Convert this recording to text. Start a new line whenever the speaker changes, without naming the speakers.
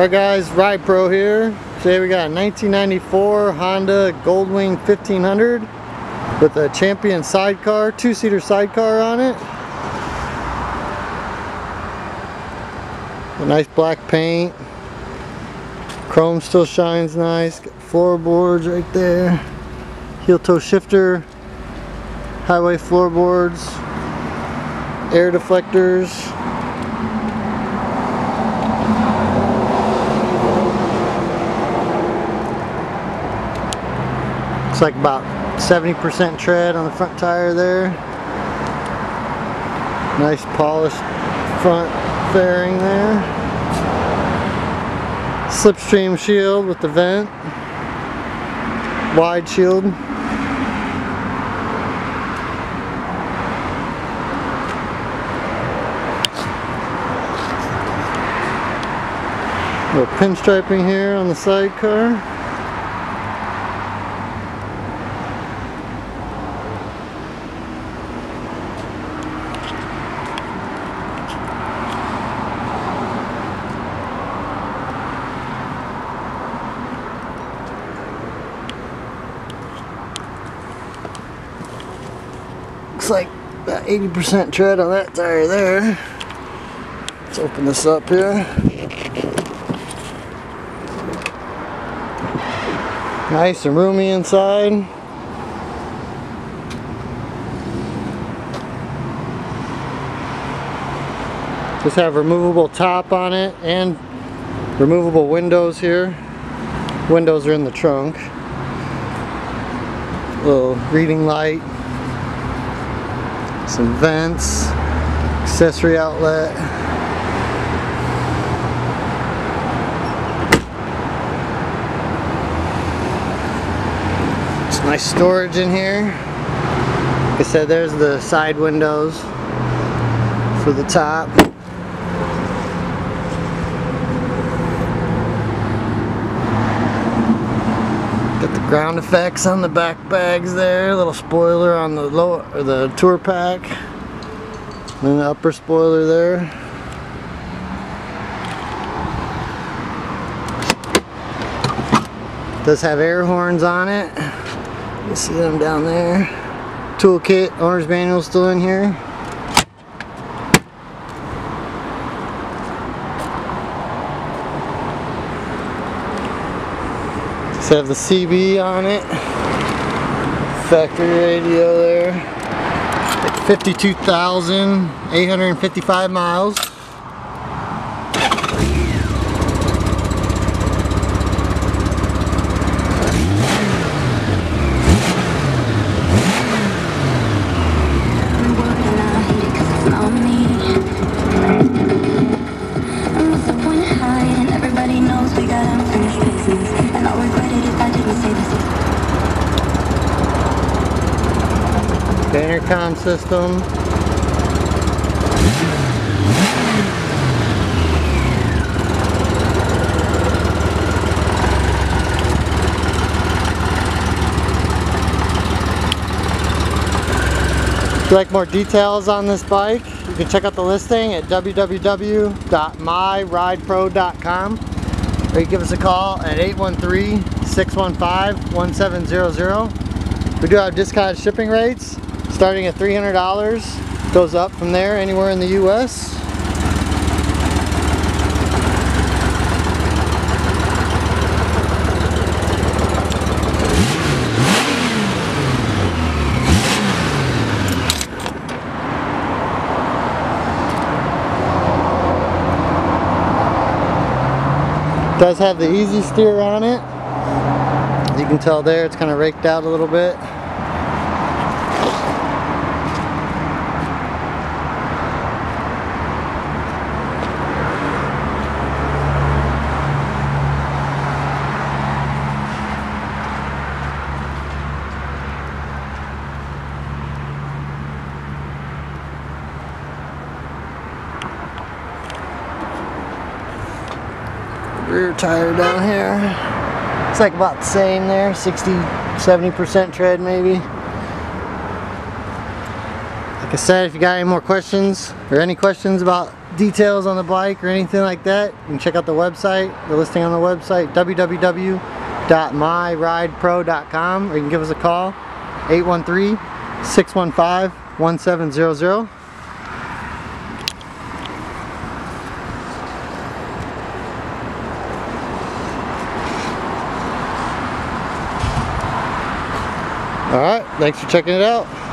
Alright guys, Ride Pro here. Today we got a 1994 Honda Goldwing 1500 with a Champion sidecar, two-seater sidecar on it. A nice black paint. Chrome still shines nice. Got floorboards right there. Heel toe shifter. Highway floorboards. Air deflectors. It's like about 70% tread on the front tire there. Nice polished front fairing there. Slipstream shield with the vent. Wide shield. Little pinstriping here on the sidecar. Like about 80% tread on that tire there. Let's open this up here. Nice and roomy inside. Just have removable top on it and removable windows here. Windows are in the trunk. Little reading light. Some vents. Accessory outlet. It's nice storage in here. Like I said, there's the side windows for the top. Ground effects on the back bags there, little spoiler on the lower the tour pack. And the upper spoiler there. Does have air horns on it. You see them down there. Toolkit, owner's manual still in here. Have the CB on it. Factory radio there. 52,855 miles. Intercom system. If you'd like more details on this bike, you can check out the listing at www.myridepro.com or you give us a call at 813-615-1700. We do have discounted shipping rates starting at $300 goes up from there anywhere in the US does have the easy steer on it. You can tell there it's kind of raked out a little bit rear tire down here. It's like about the same there, 60, 70% tread maybe. Like I said, if you got any more questions or any questions about details on the bike or anything like that, you can check out the website, the listing on the website, www.myridepro.com, or you can give us a call, 813-615-1700. Alright, thanks for checking it out.